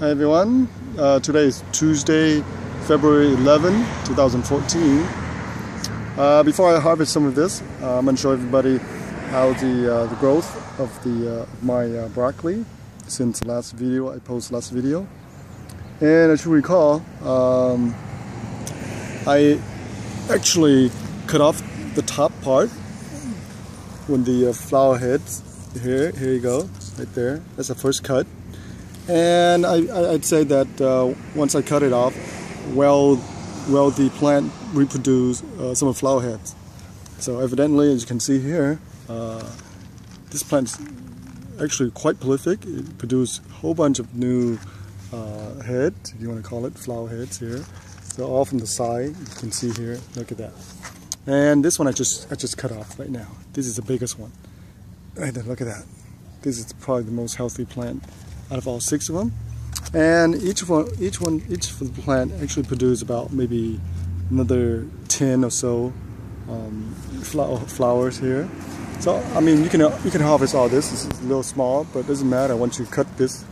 Hi everyone, uh, today is Tuesday, February 11, 2014. Uh, before I harvest some of this, uh, I'm going to show everybody how the, uh, the growth of the uh, my uh, broccoli since last video, I posted last video. And as you recall, um, I actually cut off the top part when the flower heads here, here you go, right there, that's the first cut and I, would say that uh, once I cut it off, well, well the plant reproduce uh, some flower heads. So evidently, as you can see here, uh, this plant's actually quite prolific. It produces a whole bunch of new uh, heads, if you want to call it, flower heads here. So all from the side, you can see here, look at that. And this one I just I just cut off right now. This is the biggest one. Right there, look at that. This is probably the most healthy plant out of all six of them. And each one, each one, each plant actually produces about maybe another 10 or so um, flowers here. So I mean, you can you can harvest all this. This is a little small, but it doesn't matter. Once you cut this,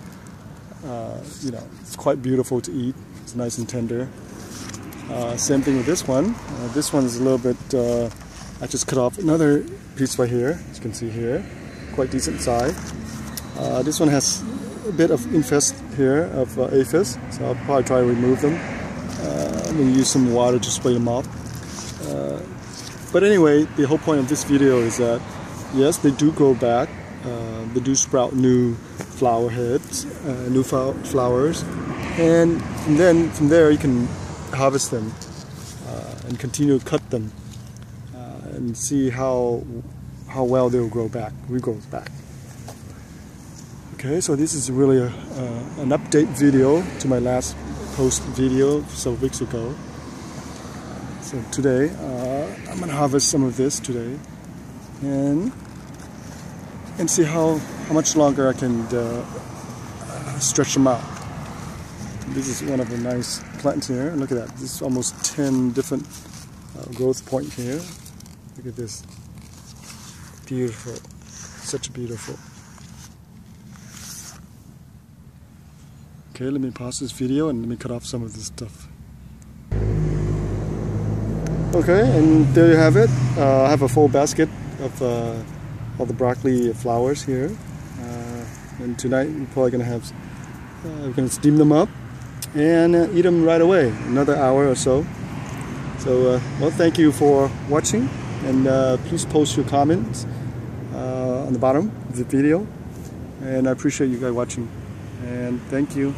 uh, you know, it's quite beautiful to eat. It's nice and tender. Uh, same thing with this one. Uh, this one is a little bit. Uh, I just cut off another piece right here. As you can see here, quite decent size. Uh, this one has a bit of infest here of uh, aphids, so I'll probably try to remove them. Uh, I'm to use some water to spray them off. Uh, but anyway, the whole point of this video is that yes, they do grow back. Uh, they do sprout new flower heads, uh, new flowers, and then from there you can harvest them uh, and continue to cut them and see how how well they will grow back, regrow back. Okay, so this is really a, uh, an update video to my last post video several weeks ago. So today, uh, I'm gonna harvest some of this today, and and see how how much longer I can uh, stretch them out. This is one of the nice plants here. Look at that. This is almost 10 different uh, growth points here. Look at this. Beautiful. Such a beautiful. Okay, let me pause this video and let me cut off some of this stuff. Okay, and there you have it. Uh, I have a full basket of uh, all the broccoli flowers here. Uh, and tonight we're probably gonna have, uh, we're gonna steam them up and uh, eat them right away, another hour or so. So, uh, well, thank you for watching and please post your comments on the bottom of the video. And I appreciate you guys watching and thank you.